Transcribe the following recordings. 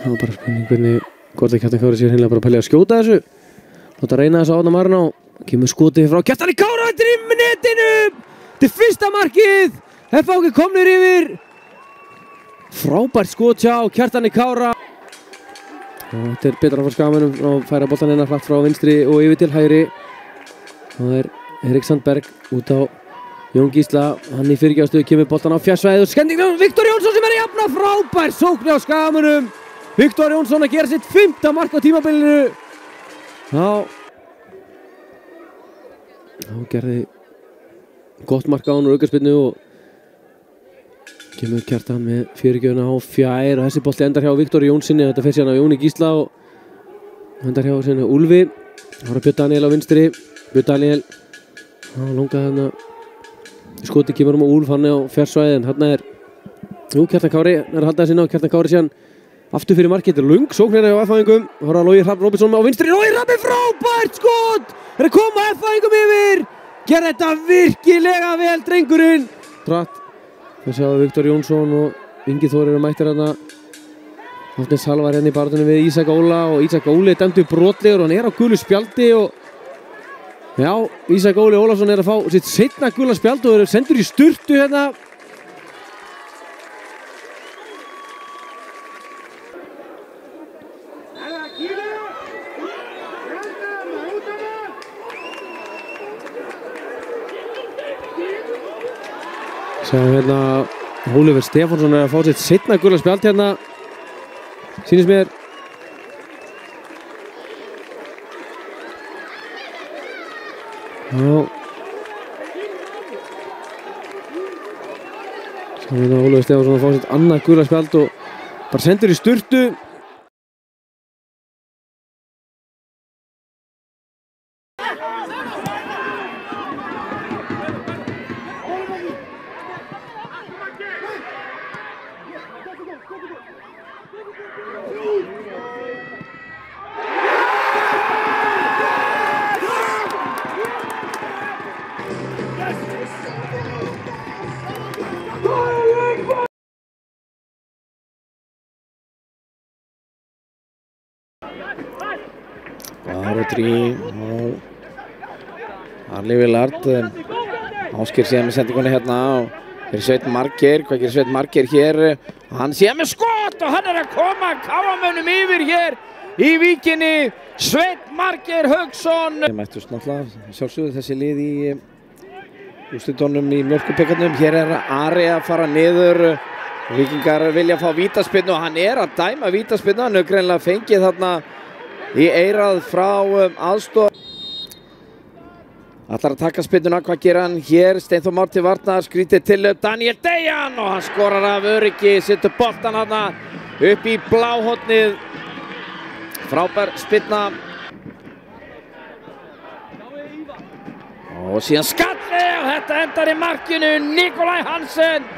Það var bara spurning hvernig að Kjartan Kári sér heimlega bara að pælja að skjóta þessu. Láta reyna þess að átna marna og kemur skotið frá Kjartan Kára þetta er í netinu. Þetta er fyrsta markið. F.A.G. komnir yfir. Frábært skot hjá Kjartan Kára. Og þetta er betra frá skamanum og færa boltan hennar hratt frá vinstri og yfir til hægri. Það er Erik Sandberg út á Jón Gísla, hann í fyrirgjáðstöðu kemur boltan á fjarsvæðið og skendingum Viktor Jónsson sem er í afna frábær sókni á skamunum Viktor Jónsson að gera sitt fymta mark á tímabilinu. Þá gerði gott mark á hann úr aukarspinnu og kemur kjartan með fyrirgjöðuna á fjær og þessi bolti endar hjá Viktor Jónssoni þetta fyrir síðan á Jóni Gísla og endar hjá sinni Úlfi. Þá er Björn Daniel á vinstri. Björn Daniel þá longaði hann að skoti kemur um á Úlf hann á fjarsvæðin hann er jú, Kjartan Kári er að halda þessi ná Kjartan Kári síðan aftur fyrir er lung sóknir á F-fæðingum. Horfa Lói Rapp Róbinson á vinstri. Lói Rapp er frábært skot! Er að koma F-fæðingum yfir! Gera þetta virkilega vel drengurinn! Dratt. Það sjáum Viktor Jónsson og Ingi Þór eru mættir hérna. Átnins Salvar hérna í barðunum við Ísak Óla og Ísak Óli er dæmdu brotlegur og hann er á gulu spjaldi og Já, Ísak Óli Ólafsson er að fá sitt setna gula spjald og eru sendur í sturtu hérna. Sjáum hérna, Ólífer Stefánsson er að fá sitt setna gula spjald hérna. Sýnist mér. Já Svo hérna Ólafur Stefánsson að fá sitt annað gula spjald og bara sendur í sturtu Rodri og Arli Villard Ásker síðan með sendingunni hérna og fyrir Sveit Marger, hvað gerir Sveit Marger hér? Hann síðan með skot og hann er að koma káamönnum yfir hér í víkinni. Sveit Marger Haugsson Þeir mættust náttúrulega sjálfsögðu þessi lið í ústundónum í mjölkupekkarnum hér er Ari að fara niður. Vikingar vilja fá vítaspinnu og hann er að dæma vítaspinnu hann hefur greinlega fengið þarna í eirað frá um, aðstof Allar að taka spinnuna, hvað gera hann hér? Steinþór Már til varnar, skrítið til Daniel Dejan og hann skorar af öryggi setur boltan hann upp í bláhóttnið frábær spinna og síðan skalli og þetta endar í markinu. Nikolaj Hansen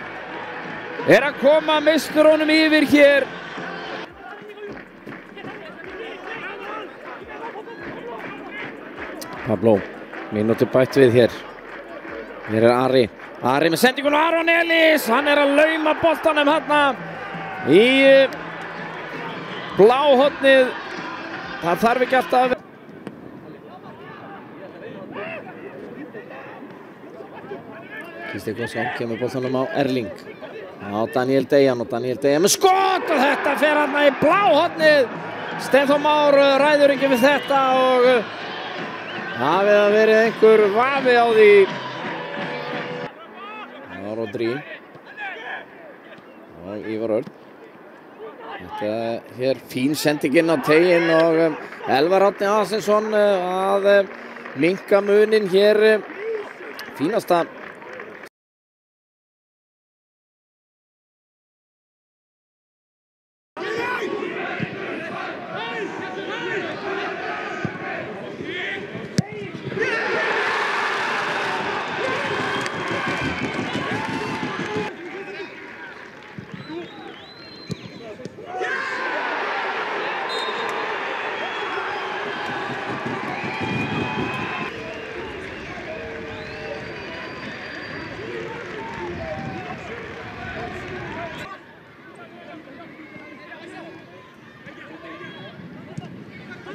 er að koma mesturónum yfir hér Pablo, mínúti bætt við hér. Hér er Ari. Ari með sendingun og Aron Elís, hann er að lauma boltanum hérna í bláhotnið. Það þarf ekki alltaf að vera. Kristi Góðsson kemur boltanum á Erling. Á Daniel Dejan og Daniel Dejan með skot og þetta fer hérna í bláhotnið. Steinþór Már ræður ekki við þetta og hafið að verið einhver vafi á því. Það var Rodri. Og Ívar Örn. Þetta hér fín sendinginn á teginn og um, Elvar Átni Asinsson uh, að um, minka munin hér fínasta